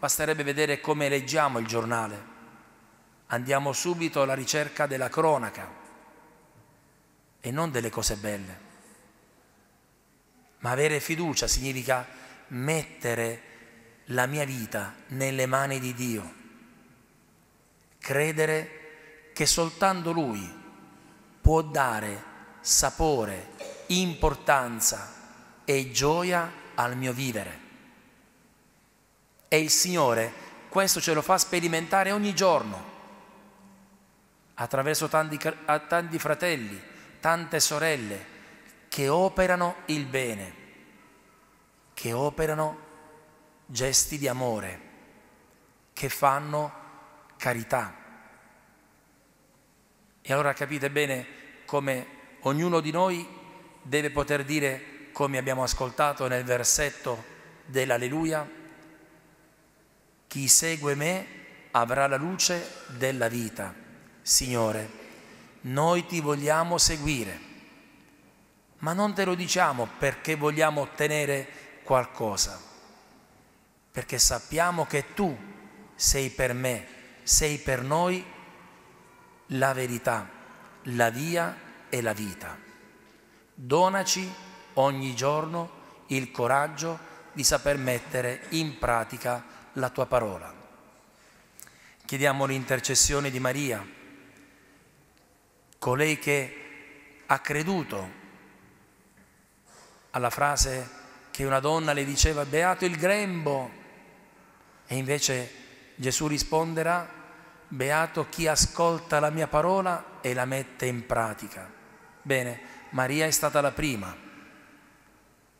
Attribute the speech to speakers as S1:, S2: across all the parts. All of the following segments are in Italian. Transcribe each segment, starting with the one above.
S1: Basterebbe vedere come leggiamo il giornale. Andiamo subito alla ricerca della cronaca e non delle cose belle. Ma avere fiducia significa mettere la mia vita nelle mani di Dio, credere che soltanto Lui può dare sapore, importanza e gioia al mio vivere. E il Signore questo ce lo fa sperimentare ogni giorno, attraverso tanti, tanti fratelli, tante sorelle che operano il bene, che operano gesti di amore, che fanno carità. E allora capite bene come ognuno di noi deve poter dire, come abbiamo ascoltato nel versetto dell'Alleluia, chi segue me avrà la luce della vita. Signore, noi ti vogliamo seguire, ma non te lo diciamo perché vogliamo ottenere qualcosa perché sappiamo che tu sei per me, sei per noi la verità, la via e la vita. Donaci ogni giorno il coraggio di saper mettere in pratica la tua parola. Chiediamo l'intercessione di Maria, colei che ha creduto alla frase che una donna le diceva, beato il grembo e invece Gesù risponderà, beato chi ascolta la mia parola e la mette in pratica. Bene, Maria è stata la prima.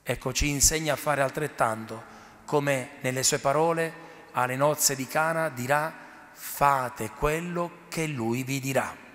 S1: Ecco, ci insegna a fare altrettanto, come nelle sue parole alle nozze di Cana dirà, fate quello che lui vi dirà.